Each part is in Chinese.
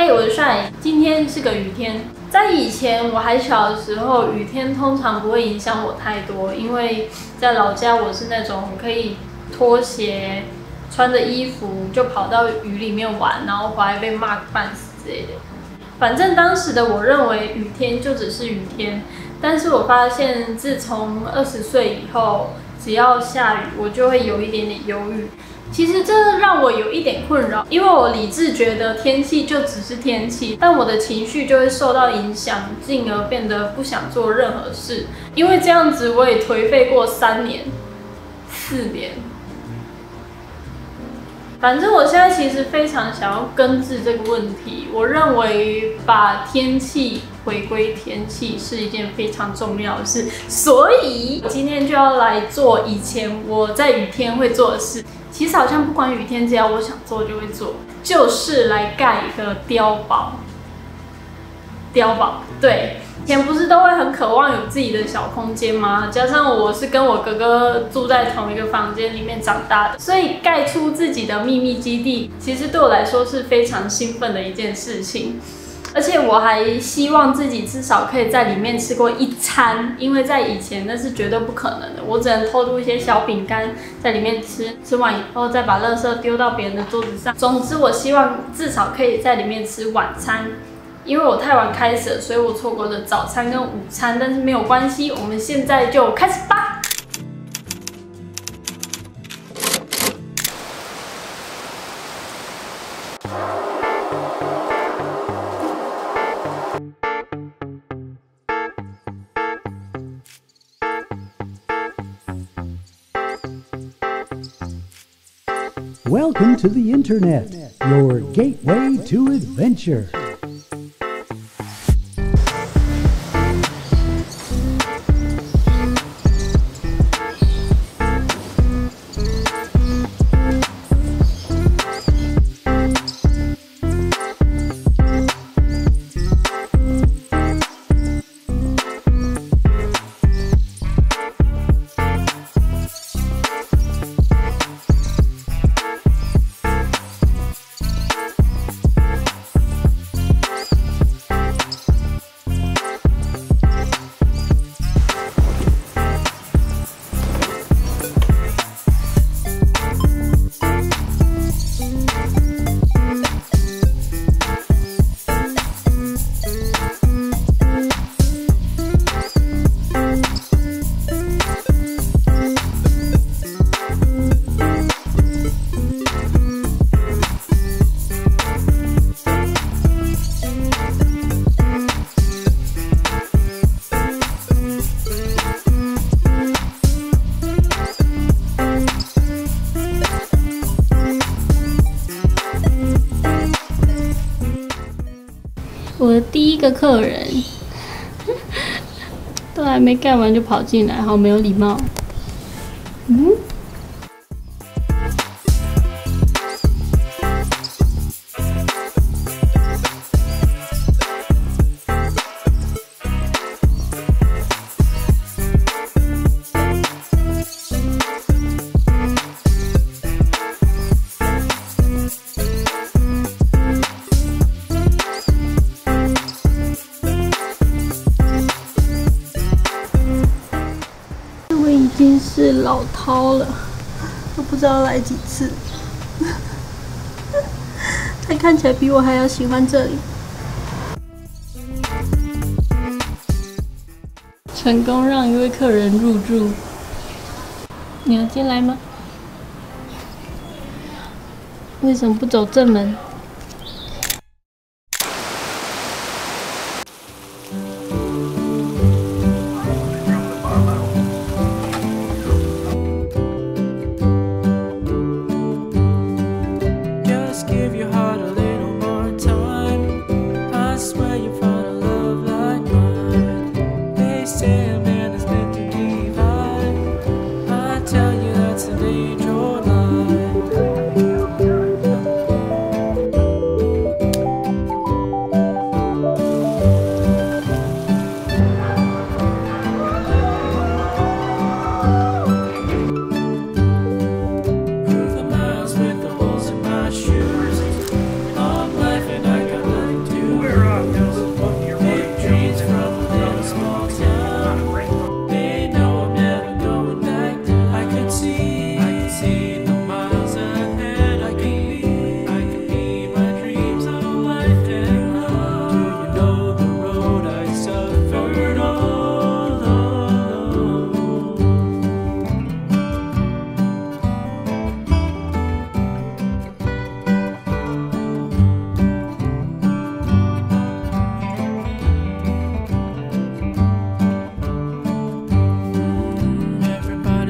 嘿，我是帅，今天是个雨天。在以前我还小的时候，雨天通常不会影响我太多，因为在老家我是那种可以拖鞋、穿着衣服就跑到雨里面玩，然后回来被骂半死之类的。反正当时的我认为雨天就只是雨天，但是我发现自从二十岁以后，只要下雨，我就会有一点点忧郁。其实这让我有一点困扰，因为我理智觉得天气就只是天气，但我的情绪就会受到影响，进而变得不想做任何事。因为这样子，我也颓废过三年、四年。反正我现在其实非常想要根治这个问题。我认为把天气回归天气是一件非常重要的事，所以今天就要来做以前我在雨天会做的事。其实好像不管雨天，只要我想做就会做，就是来盖一个碉堡。碉堡，对，以前不是都会很渴望有自己的小空间吗？加上我是跟我哥哥住在同一个房间里面长大的，所以盖出自己的秘密基地，其实对我来说是非常兴奋的一件事情。而且我还希望自己至少可以在里面吃过一餐，因为在以前那是绝对不可能的。我只能偷渡一些小饼干在里面吃，吃完以后再把垃圾丢到别人的桌子上。总之，我希望至少可以在里面吃晚餐。因为我太晚开始，所以我错过了早餐跟午餐，但是没有关系，我们现在就开始吧。Welcome to the Internet, your gateway to adventure. 客人 都还没干完就跑进来，好没有礼貌。嗯。老涛了，都不知道来几次。他看起来比我还要喜欢这里。成功让一位客人入住，你要进来吗？为什么不走正门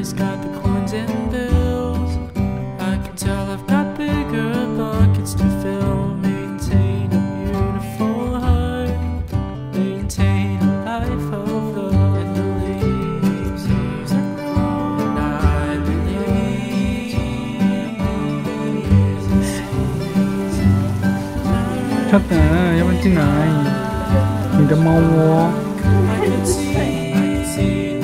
always got the coins and bills. I can tell I've got bigger buckets to fill. Maintain a beautiful heart, maintain a life of love. And the leaves are I believe. I can see, I can see.